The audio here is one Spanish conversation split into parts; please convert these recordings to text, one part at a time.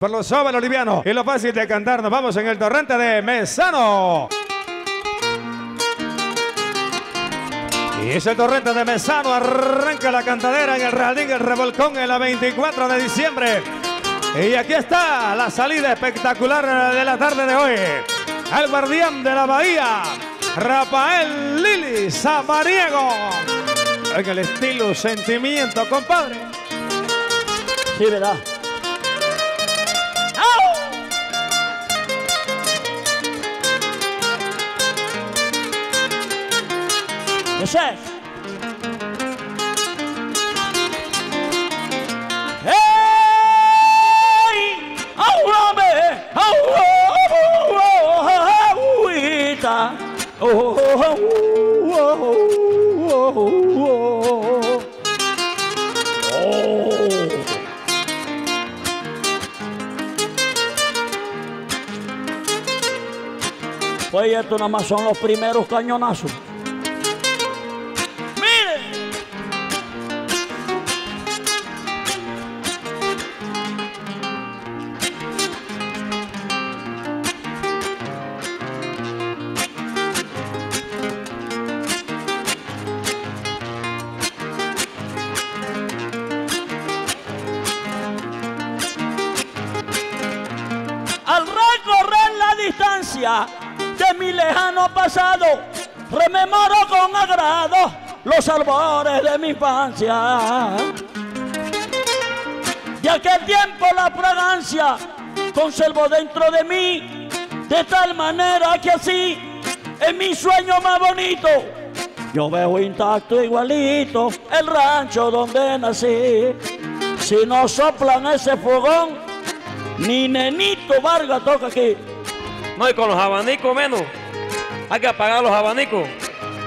Por lo suave, lo liviano y lo fácil de cantar, nos vamos en el torrente de Mesano. Y ese torrente de Mesano arranca la cantadera en el Jardín El Revolcón en la 24 de diciembre. Y aquí está la salida espectacular de la tarde de hoy. El guardián de la bahía, Rafael Lili Samariego. En el estilo sentimiento, compadre. Sí, ¿verdad? ¡Oh, oh, oh, oh, oh, oh! Pues esto nada más son los primeros cañonazos. Al recorrer la distancia de mi lejano pasado, rememoro con agrado los albores de mi infancia. De aquel tiempo la fragancia conservo dentro de mí, de tal manera que así, en mi sueño más bonito, yo veo intacto igualito el rancho donde nací. Si no soplan ese fogón, ni Nenito Vargas toca aquí. No, y con los abanicos menos. Hay que apagar los abanicos.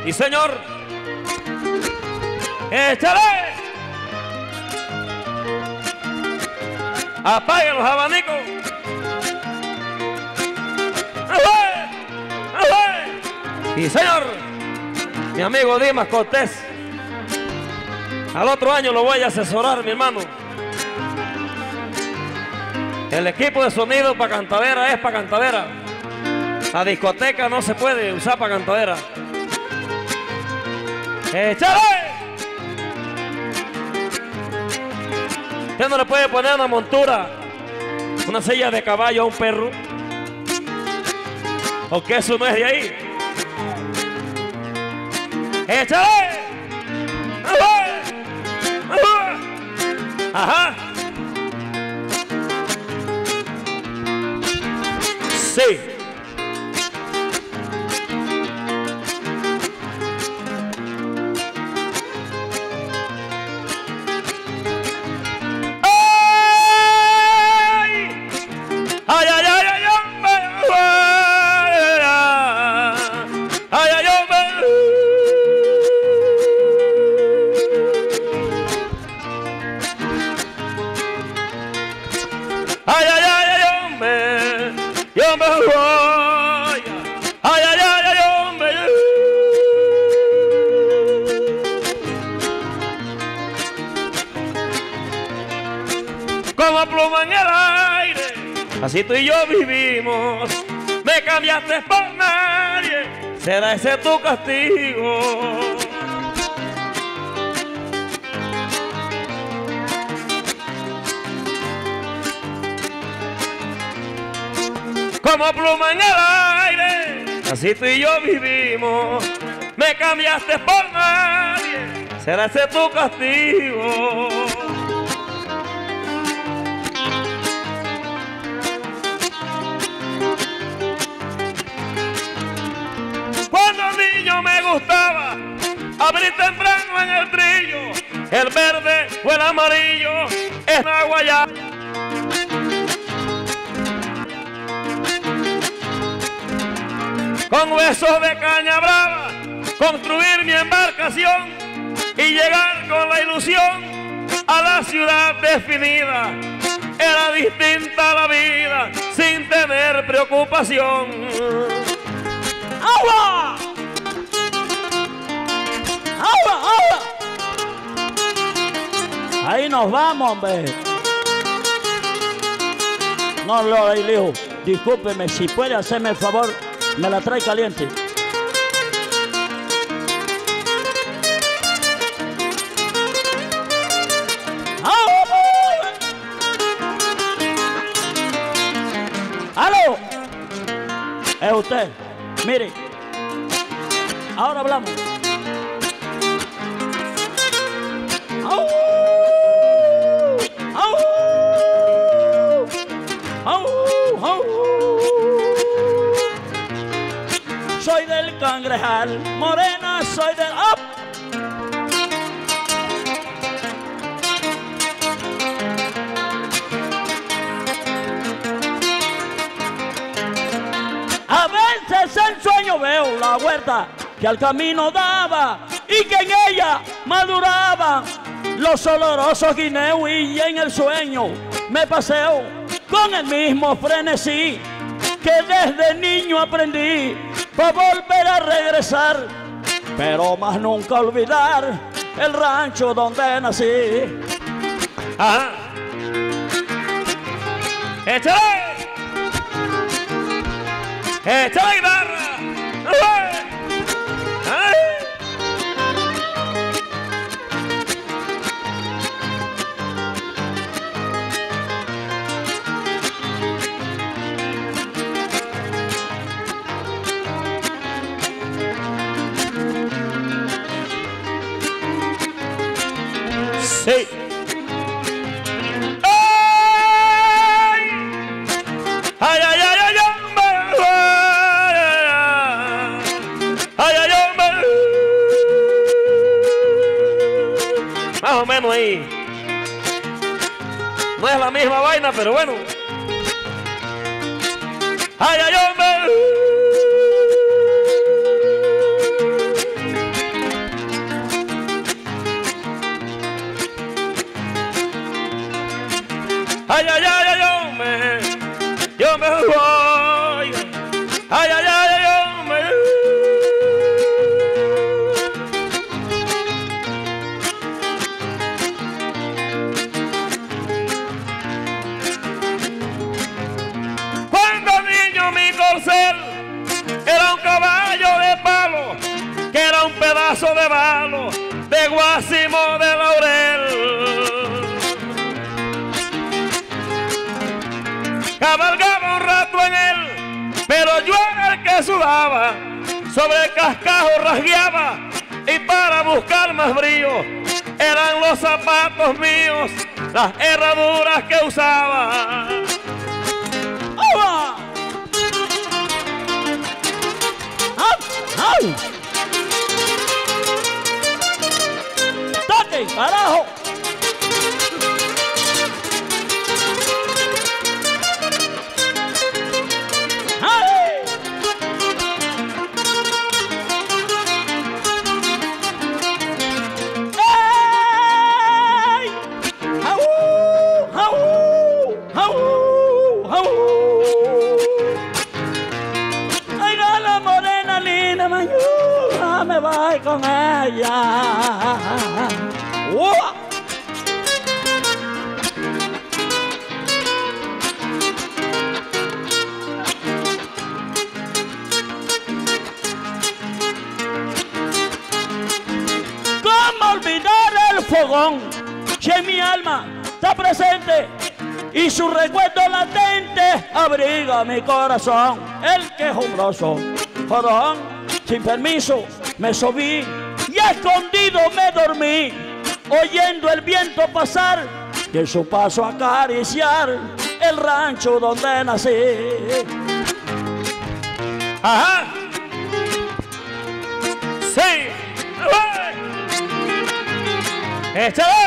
Y señor, échale. Apague los abanicos. ¡Ajue! ¡Ajue! Y señor, mi amigo Dimas Cortés. Al otro año lo voy a asesorar, mi hermano. El equipo de sonido para cantadera es para cantadera. La discoteca no se puede usar para cantadera. ¡Échale! Usted no le puede poner una montura, una silla de caballo a un perro. O que eso no es de ahí. ¡Échale! ¡Ajá! ¡Ajá! Así tú y yo vivimos. Me cambiaste por nadie, será ese tu castigo. como pluma en el aire. Así tú y yo vivimos. Me cambiaste por nadie. Será ese tu castigo. Me gustaba abrir temprano en el trillo. El verde o el amarillo es agua ya. con huesos de caña brava, construir mi embarcación y llegar con la ilusión a la ciudad definida. Era distinta la vida sin tener preocupación. ¡Agua, Ahí nos vamos, hombre. No, lo dijo. Discúlpeme, si puede hacerme el favor, me la trae caliente. ¡Aló! Es usted. Mire. Ahora hablamos. Morena, soy del... ¡Up! A veces en sueño veo la huerta que al camino daba y que en ella maduraban los olorosos guineos y en el sueño me paseo con el mismo frenesí que desde niño aprendí para volver a regresar, pero más nunca olvidar el rancho donde nací. Ajá. ¡Échale! ¡Échale! Ahí. No es la misma vaina, pero bueno. ¡Ay, ay, hombre! Ay, ay, ay, de guásimo de laurel. cabalgaba un rato en él, pero yo era el que sudaba, sobre el cascajo rasgueaba y para buscar más brillo eran los zapatos míos, las herraduras que usaba. Me voy con ella. ¿Cómo olvidar el fogón? Si mi alma está presente y su recuerdo latente abriga mi corazón. El quejumbroso jorón, sin permiso, me subí y escondido me dormí, oyendo el viento pasar y en su paso acariciar el rancho donde nací. Ajá. Sí. Échale.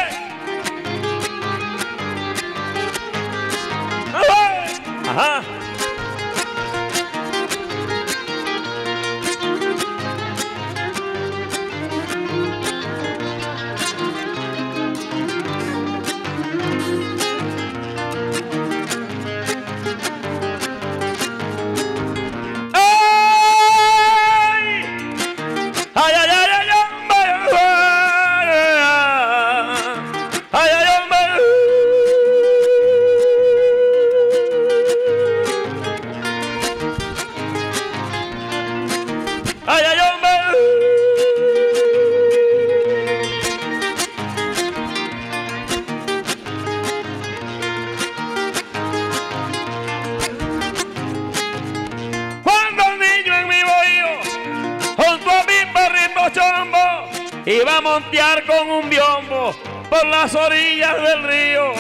Las orillas del río.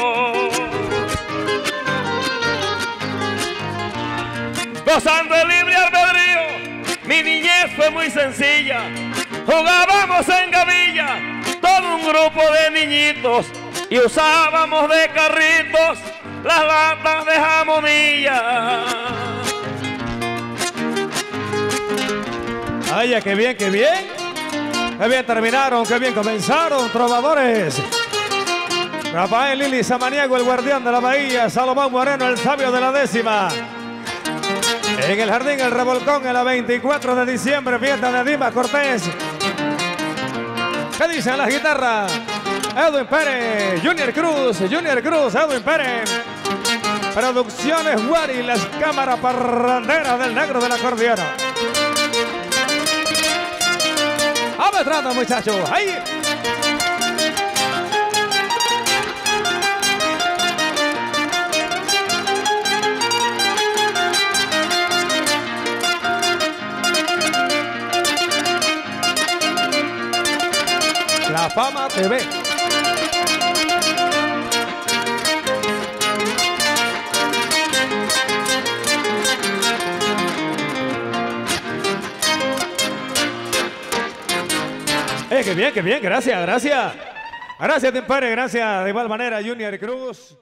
Gozando el libre albedrío, mi niñez fue muy sencilla. Jugábamos en gavilla, todo un grupo de niñitos, y usábamos de carritos las latas de jamonilla. Ay, qué bien, qué bien. Qué bien terminaron, qué bien comenzaron, trovadores. Rafael Lili Samaniego, el guardián de la bahía. Salomón Moreno, el sabio de la décima. En el jardín El Revolcón, en la 24 de diciembre, fiesta de Dima Cortés. ¿Qué dicen las guitarras? Edwin Pérez, Junior Cruz, Junior Cruz, Edwin Pérez. Producciones Wari, las cámaras parranderas del negro del acordeón. Vamos entrando, muchachos. Ahí. Fama TV. Eh, qué bien, qué bien, gracias, gracias. Gracias, Tempare, gracias de igual manera, Junior Cruz.